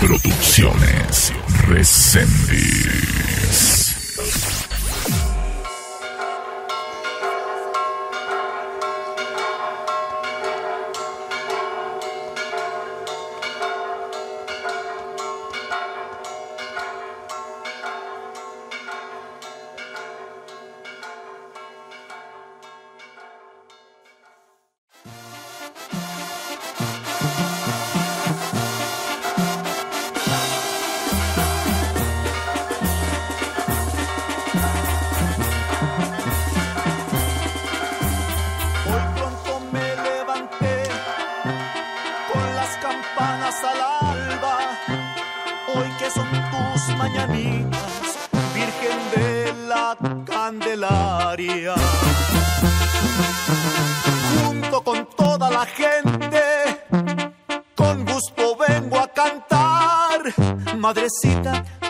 Producciones Resendiz.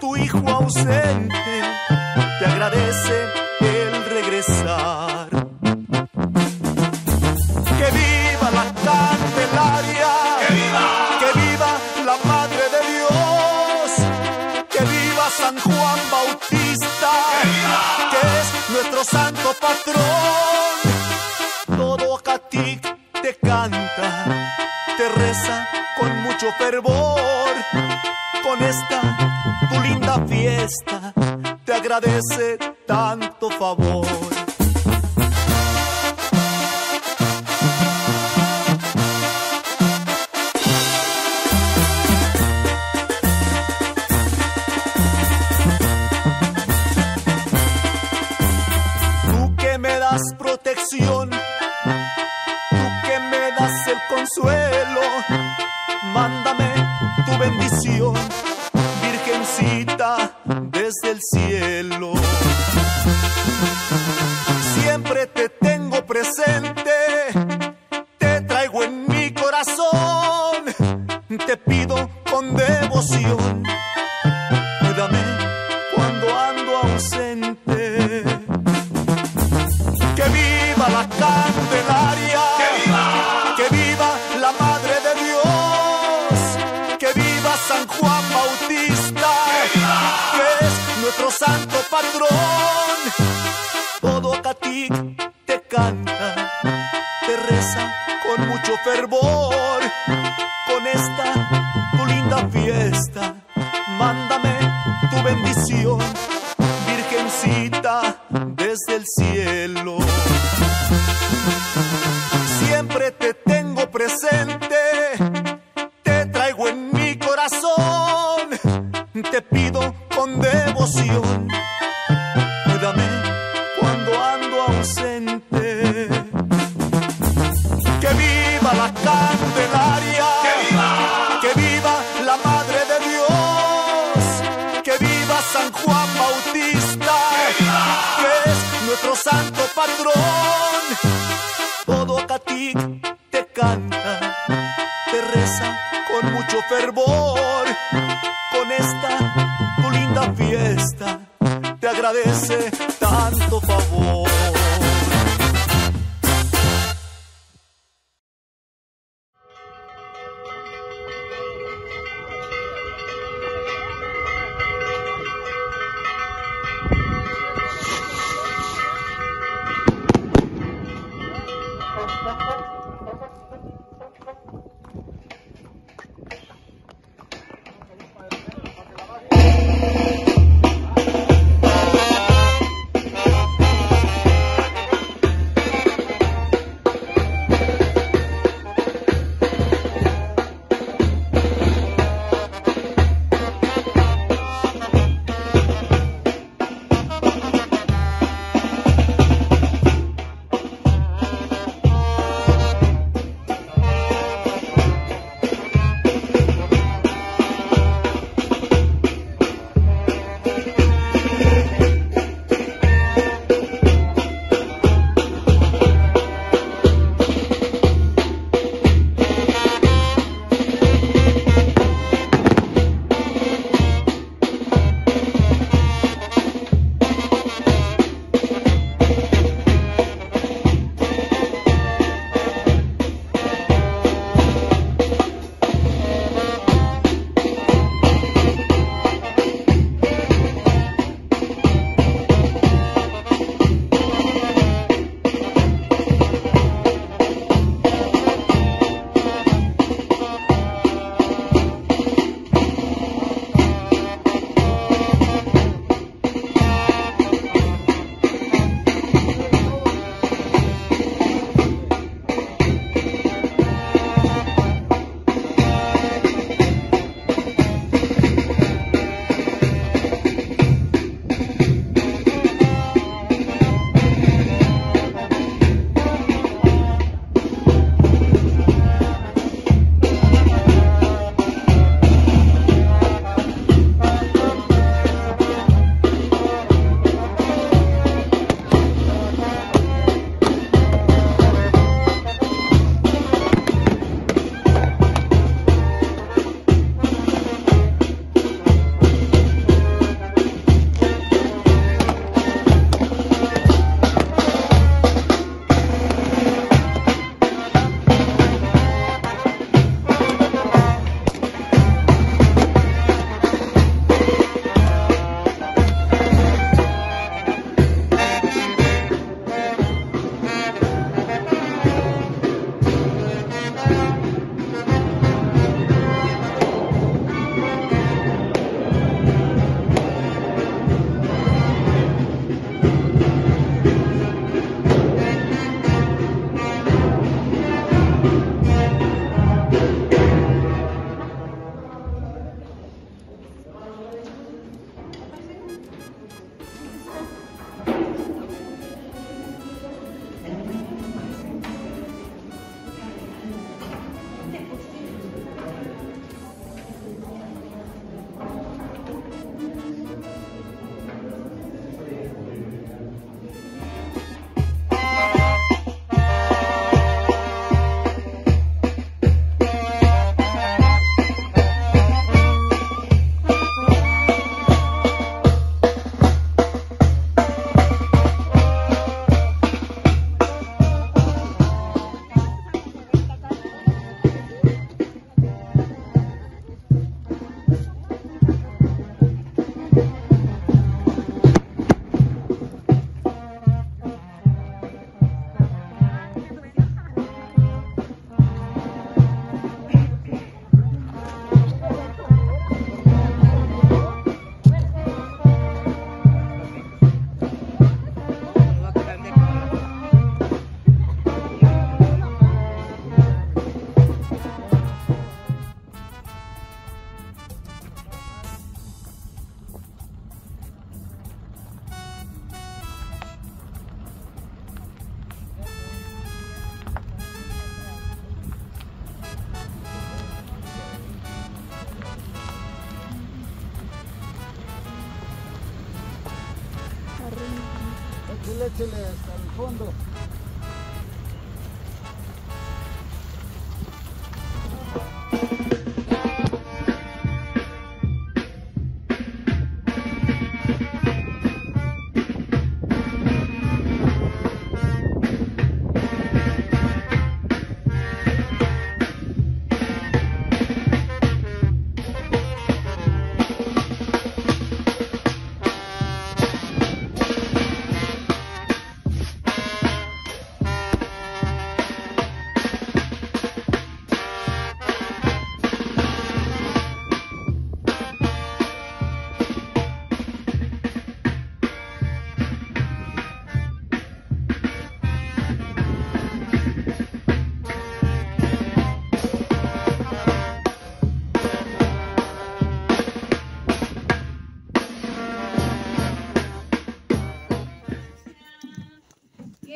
tu hijo ausente te agradece agradece tanto favor. San Juan Bautista, que es nuestro santo patrón. Todo Catic te canta, te reza con mucho fervor. Con esta tu linda fiesta te agradece tanto favor. Échele, hasta el fondo.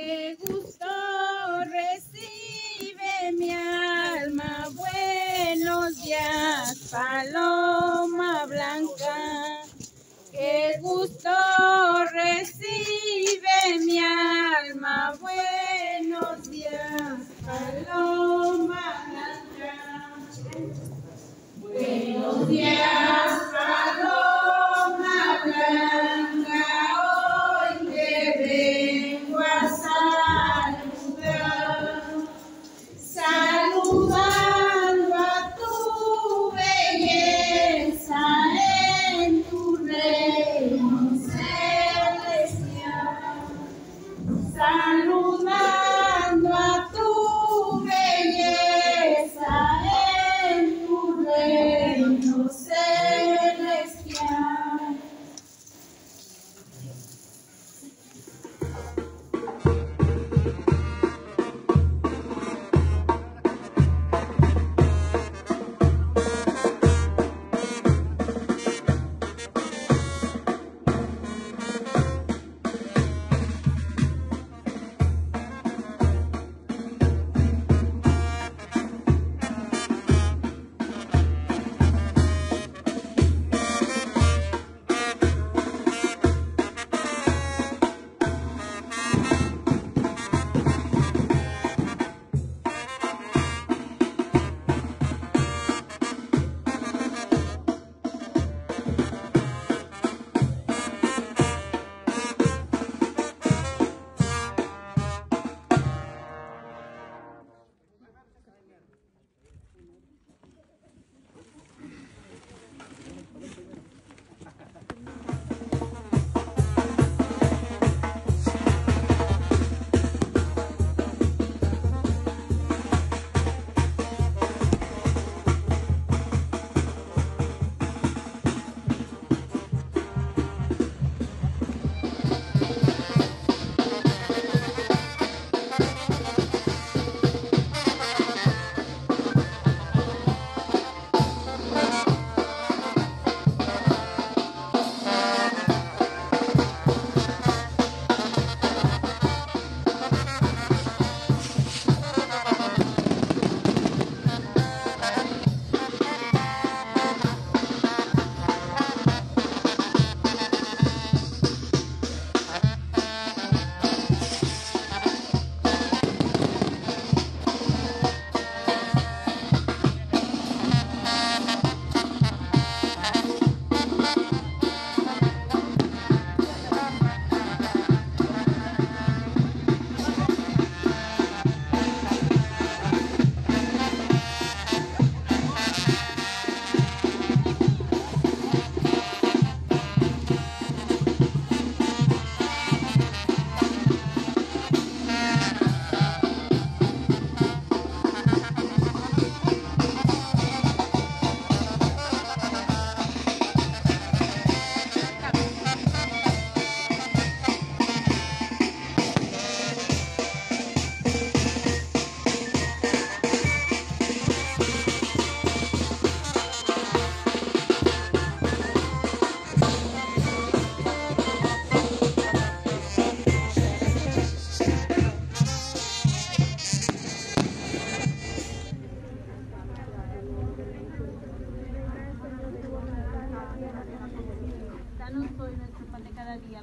erros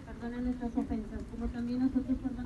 perdona nuestras ofensas, como también nosotros perdonamos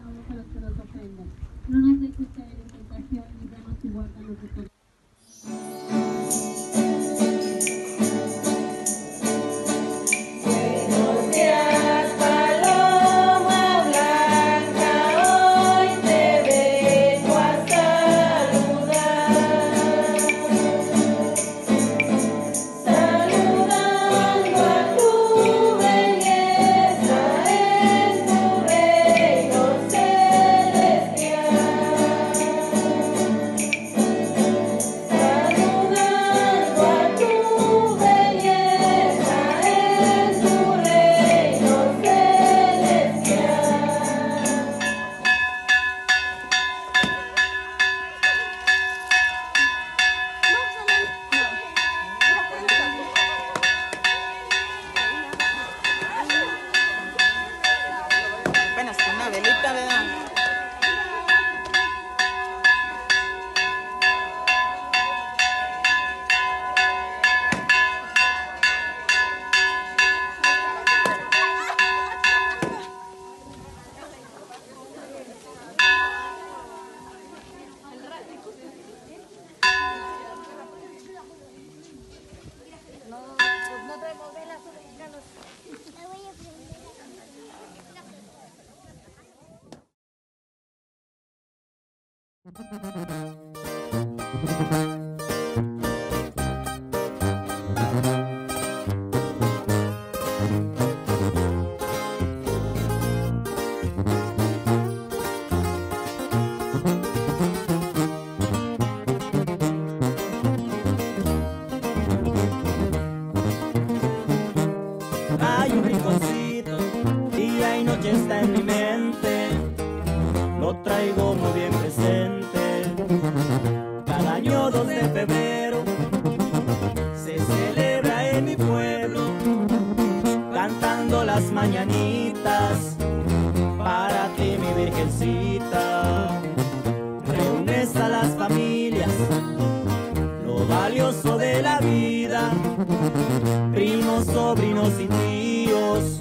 Thank you. sobrinos y tíos,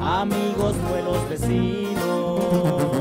amigos, buenos vecinos.